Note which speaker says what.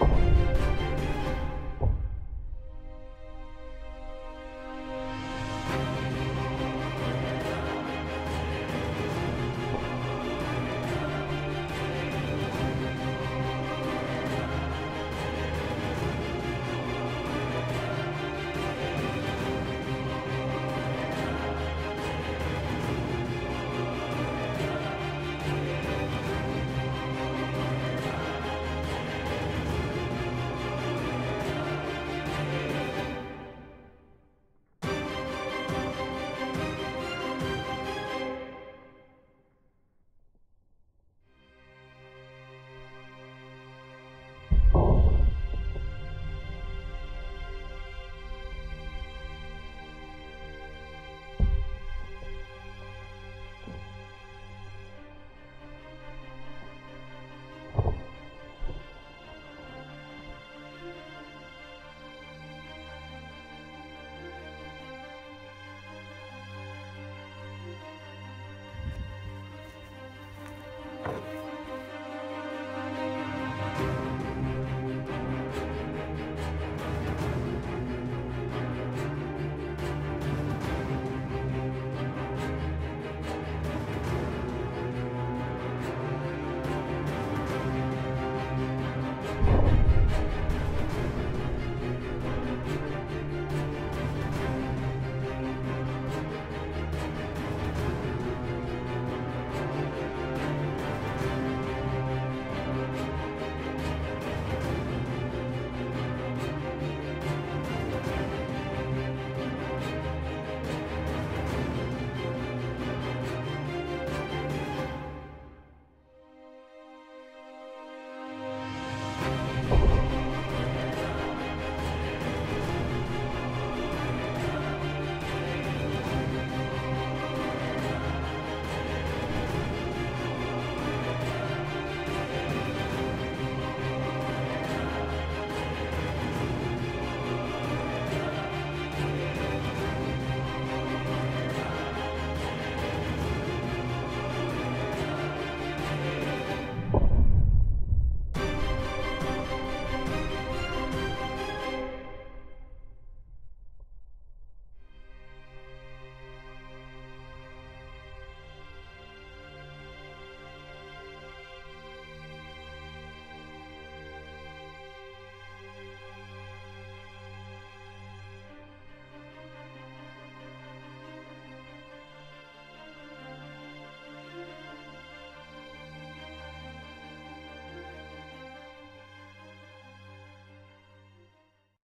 Speaker 1: Bye.